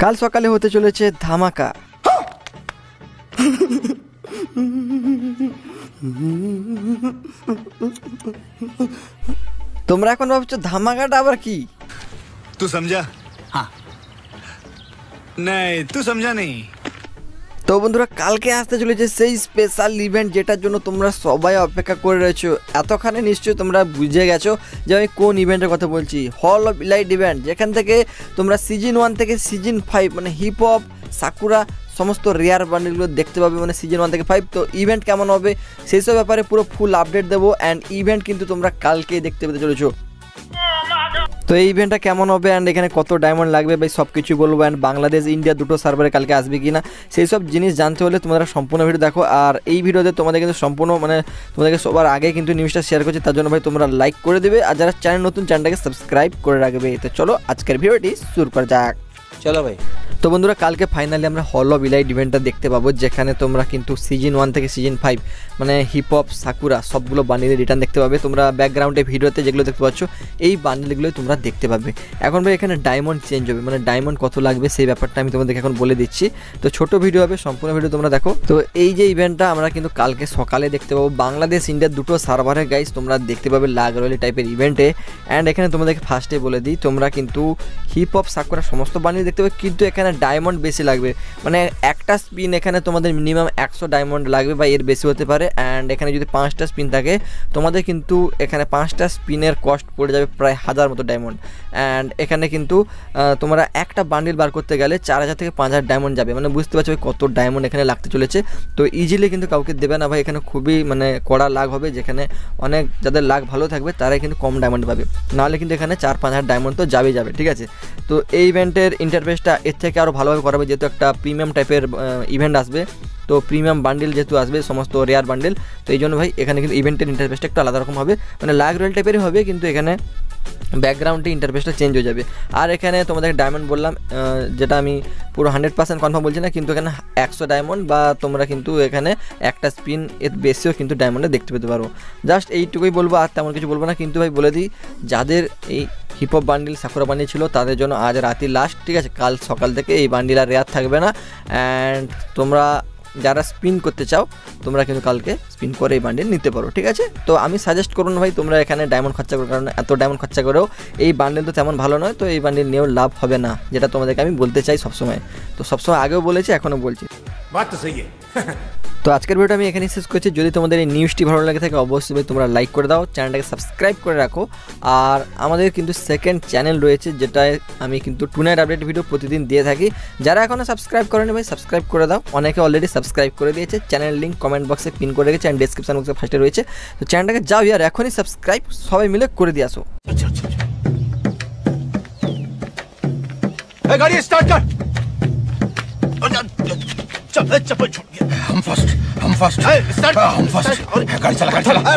কাল সকালে হতে চলেছে ধামাকা। তোমরা এখন ভাবছ ধামাকাটা আবার কি? তুই সমঝা হ্যাঁ নাই তুই সমঝা নেই তো বন্ধুরা, কালকে আসতে চলেছে সেই স্পেশাল ইভেন্ট যেটার জন্য তোমরা সবাই অপেক্ষা করে রয়েছো। এতখানে নিশ্চয়ই তোমরা বুঝে গেছো যে আমি কোন ইভেন্টের কথা বলছি। হল অফ ইলাইট ইভেন্ট যেখান থেকে তোমরা সিজন ওয়ান থেকে সিজন ফাইভ মানে হিপ হপ সাকুরা সমস্ত রেয়ার বান্ডেলগুলো দেখতে পাবে মানে সিজন ওয়ান থেকে ফাইভ তো ইভেন্ট কেমন হবে, সেই সব ব্যাপারে পুরো ফুল আপডেট দেবো। অ্যান্ড ইভেন্ট কিন্তু তোমরা কালকেই দেখতে পেতে চলেছো। তো এই ইভেন্টটা কেমন হবে অ্যান্ড এখানে কত ডায়মন্ড লাগবে ভাই সব কিছু বলব অ্যান্ড বাংলাদেশ ইন্ডিয়া দুটো সার্ভারে কালকে আসবে কি না সেই সব জিনিস জানতে হলে তোমরা সম্পূর্ণ ভিডিও দেখো। আর এই ভিডিওতে তোমাদের কিন্তু সম্পূর্ণ মানে তোমাদেরকে সবার আগে কিন্তু নিউজটা শেয়ার করছি তার জন্য ভাই তোমরা লাইক করে দেবে আর যারা চ্যানেল নতুন চ্যানেলটাকে সাবস্ক্রাইব করে রাখবে। তো চলো আজকের ভিডিওটি শুরু করা যাক। চলো ভাই। তো বন্ধুরা কালকে ফাইনালি আমরা হল অফ ইলাইট ইভেন্টটা দেখতে পাবো যেখানে তোমরা কিন্তু সিজন ওয়ান থেকে সিজন ফাইভ মানে হিপ হপ সাকুরা সবগুলো বান্ডিলে রিটার্ন দেখতে পাবে। তোমরা ব্যাকগ্রাউন্ডে ভিডিওতে যেগুলো দেখতে পাচ্ছ, এই বান্ডিলগুলোই তোমরা দেখতে পাবে। এখন ভাই এখানে ডায়মন্ড চেঞ্জ হবে মানে ডায়মন্ড কত লাগবে সেই ব্যাপারটা আমি তোমাদেরকে এখন বলে দিচ্ছি। তো ছোট ভিডিও হবে, সম্পূর্ণ ভিডিও তোমরা দেখো। তো এই যে ইভেন্টটা আমরা কিন্তু কালকে সকালে দেখতে পাবো। বাংলাদেশ, ইন্ডিয়ার দুটো সার্ভারের গাইস তোমরা দেখতে পাবে লাগ রয়েলি টাইপের ইভেন্টে অ্যান্ড এখানে তোমাদেরকে ফার্স্টে বলে দিই, তোমরা কিন্তু হিপ হপ সাকুরা সমস্ত বানিয়ে দেখতে পাবে, কিন্তু এখানে ডায়মন্ড বেশি লাগবে। মানে একটা স্পিন এখানে তোমাদের মিনিমাম একশো ডায়মন্ড লাগবে বা এর বেশি হতে পারে। অ্যান্ড এখানে যদি পাঁচটা স্পিন থাকে, তোমাদের কিন্তু এখানে পাঁচটা স্পিনের কস্ট পড়ে যাবে প্রায় হাজার মতো ডায়মন্ড অ্যান্ড এখানে কিন্তু তোমরা একটা বান্ডিল বার করতে গেলে চার হাজার থেকে পাঁচ হাজার ডায়মন্ড যাবে। মানে বুঝতে পারছ কত ডায়মন্ড এখানে লাগতে চলেছে। তো ইজিলি কিন্তু কাউকে দেবে না ভাই, এখানে খুবই মানে কড়া লাগ হবে, যেখানে অনেক যাদের লাগ ভালো থাকবে, তারাই কিন্তু কম ডায়মন্ড পাবে। নাহলে কিন্তু এখানে চার পাঁচ হাজার ডায়মন্ড তো যাবেই যাবে, ঠিক আছে? তো এই ইভেন্টের ইন্টারফেসটা এর থেকে আরও ভালোভাবে করাবে, যেহেতু একটা প্রিমিয়াম টাইপের ইভেন্ট আসবে। তো প্রিমিয়াম বান্ডিল যেহেতু আসবে, সমস্ত রেয়ার বান্ডিল তো এই জন্য ভাই এখানে কিন্তু ইভেন্টের ইন্টারফেসটা একটু আলাদা রকম হবে। মানে লাগ রয়েল টাইপেরই হবে, কিন্তু এখানে ব্যাকগ্রাউন্ডে ইন্টারফেসটা চেঞ্জ হয়ে যাবে। আর এখানে তোমাদের ডায়মন্ড বললাম যেটা আমি পুরো হান্ড্রেড পার্সেন্ট কনফার্ম বলছি না, কিন্তু এখানে একশো ডায়মন্ড বা তোমরা কিন্তু এখানে একটা স্পিন এর বেশিও কিন্তু ডায়মন্ডে দেখতে পেতে পারো। জাস্ট এইটুকুই বলব, আর তেমন কিছু বলব না, কিন্তু ভাই বলে দিই, যাদের এই hip hop bundle Sakura bundle ছিল, তাদের জন্য আজ রাতি লাস্ট ঠিক আছে? কাল সকাল থেকে এই বান্ডিল আর রেয়ার থাকবে না অ্যান্ড তোমরা যারা স্পিন করতে চাও, তোমরা কিন্তু কালকে স্পিন করে এই বান্ডেল নিতে পারো, ঠিক আছে? তো আমি সাজেস্ট করুন ভাই, তোমরা এখানে ডায়মন্ড খরচা করো, কারণ এত ডায়মন্ড খরচা করেও এই বান্ডেল তো তেমন ভালো নয়, তো এই বান্ডেল নিয়েও লাভ হবে না, যেটা তোমাদেরকে আমি বলতে চাই সবসময়। তো সবসময় আগেও বলেছি, এখনও বলছি। তো আজকের ভিডিও আমি এখানে শেষ করছি। যদি তোমাদের এই নিউজটি ভালো লাগে থাকে, অবশ্যই তোমরা লাইক করে দাও চ্যানেলটাকে সাবস্ক্রাইব করে রাখো। আর আমাদের কিন্তু সেকেন্ড চ্যানেল রয়েছে, যেটায় আমি কিন্তু টুনাইট আপডেট ভিডিও প্রতিদিন দিয়ে থাকি। যারা এখনও সাবস্ক্রাইব করেনি ভাই সাবস্ক্রাইব করে দাও। অনেকে অলরেডি সাবস্ক্রাইব করে দিয়েছে। চ্যানেল লিঙ্ক কমেন্ট বক্সে পিন করে রেখেছে অ্যান্ড ডিসক্রিপশন বক্সে ফার্স্টে রয়েছে। তো চ্যানেলটাকে যাও, আর এখনই সাবস্ক্রাইব সবাই মিলে করে দিয়ে আসো। গাড়ি স্টার্ট কর। चप्पल छूट गया हम फ़र्स्ट हम फ़र्स्ट हम फ़र्स्ट गाड़ी चला गाड़ी चला।